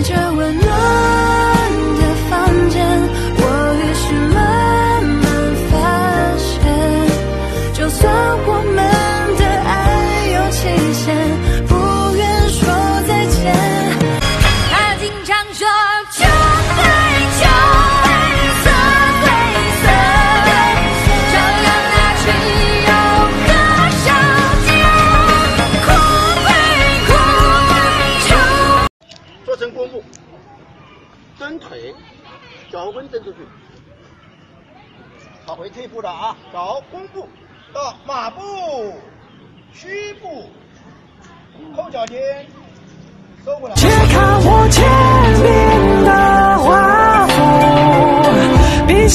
在这温暖的房间我于是慢慢发现就算我们弓步，蹬腿，脚跟蹬出去。好，回退步了啊！走弓步到马步、虚步，后脚尖，收回来。且看我千面的画风，比